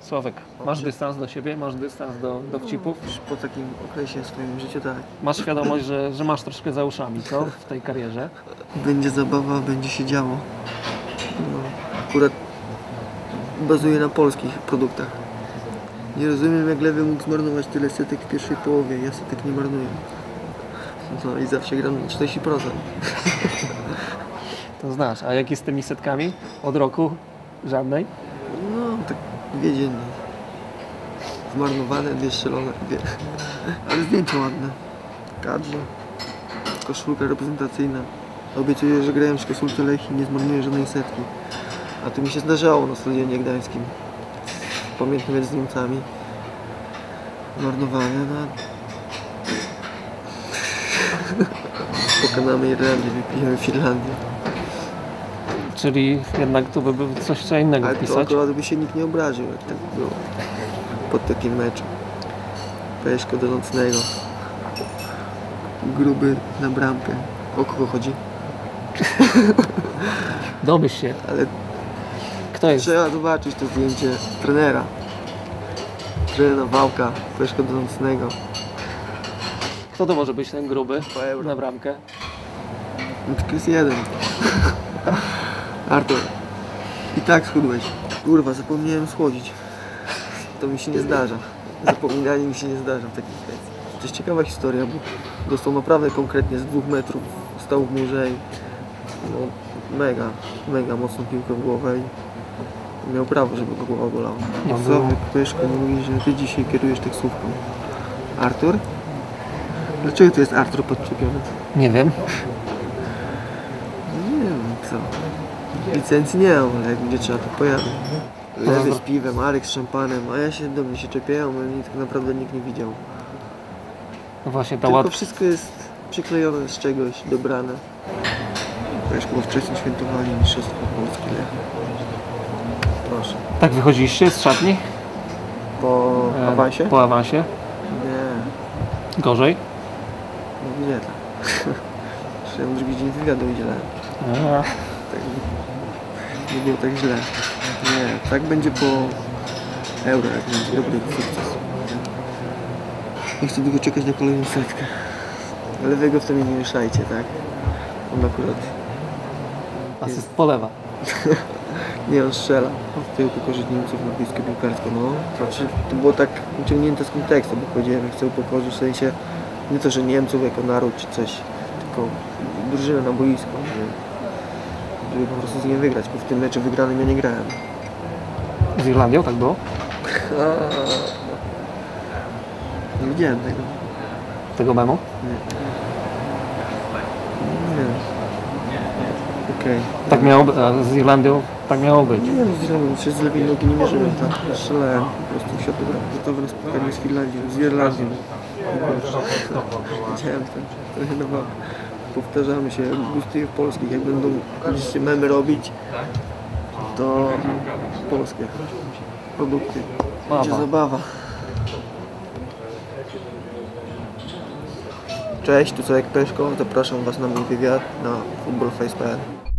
Sławek, masz dystans do siebie, masz dystans do, do wcipów, Już po takim okresie w swoim życiu tak. masz świadomość, że, że masz troszkę za uszami, co? W tej karierze. Będzie zabawa, będzie się działo. No, akurat bazuje na polskich produktach. Nie rozumiem jak lewy mógł zmarnować tyle setek w pierwszej połowie. Ja setek nie marnuję. No i zawsze gram na 40%. To znasz. A jak jest z tymi setkami? Od roku? Żadnej? Dwie dziennie. Zmarnowane, dwie strzelone. Dwie. Ale zdjęcia ładne. Kadrze. Koszulka reprezentacyjna. Obiecuję, że grałem w koszulce Lechii, nie zmarnuję żadnej setki. A to mi się zdarzało na stadionie gdańskim. Pamiętny mecz z Niemcami. Marnowane, no. Pokonamy Irlandię, wypijemy Finlandię. Czyli jednak tu by było coś trzeba innego Ale to wpisać. akurat by się nikt nie obraził, jak tak było. Po takim meczu. Peszko do nocnego. Gruby na bramkę. O kogo chodzi? Domyśl się. Ale Kto jest? trzeba zobaczyć to zdjęcie trenera. Trenera Wałka. Peszko do nocnego. Kto to może być ten gruby na bramkę? No to jest jeden. Artur. I tak schudłeś. Kurwa, zapomniałem schłodzić. To mi się nie zdarza. Zapominanie mi się nie zdarza w takiej sytuacji. To jest ciekawa historia, bo dostał naprawdę konkretnie z dwóch metrów. Stał w murze i no, mega, mega mocną piłkę w głowę i miał prawo, żeby go głowa bolała. No, I było. Sławek Pyszko mówi, że ty dzisiaj kierujesz taksówką. Artur? Dlaczego tu jest Artur podczepiony? Nie wiem. No Nie wiem co. Licencji nie mam, ale jak będzie trzeba to pojadę. Lewy z piwem, Arek z szampanem, a ja się do mnie się czepiają, ale mnie tak naprawdę nikt nie widział. No właśnie ta Tylko łatwa. wszystko jest przyklejone z czegoś, dobrane. Wiesz, bo wcześniej świętowali Mistrzostwo Polski Lech. Proszę. Tak wychodziliście z szatni? Po E, awansie? Po awansie. Nie, Gorzej? no nie tak. Jeszcze ja drugi dzień wywiadu udzielałem. A, Tak, nie było tak źle. Nie, tak będzie po euro, jak będzie dobry sukces. Nie chcę długo czekać na kolejną setkę. Ale wy go w nie mieszajcie, tak? On akurat asyst polewa. nie on strzela. W tyłku korzystnicy Niemców na bliskie piłkarstwo. No, to, znaczy, to było tak wyciągnięte z kontekstu, bo powiedziałem, że chcę upokorzyć w sensie nie to, że Niemców jako naród czy coś, tylko drużynę na boisku, żeby, żeby po prostu z nim wygrać, bo w tym meczu wygranym ja nie grałem. Z Irlandią tak było? Nie widziałem tego. Tego memu? Nie. Okej. Tak miało Z Irlandią tak miało być. Nie wiem, źle, się z lewej nogi nie mierzyłem, tak? Strzelałem po prostu w gotowy na spotkanie z Finlandią, z Irlandią. Widziałem to. to chyba powtarzamy się, gustuje w polskich, jak będą memy robić, to polskie produkty. Będzie zabawa. Cześć, tu Sławek Peszko, zapraszam Was na mój wywiad na footballface.pl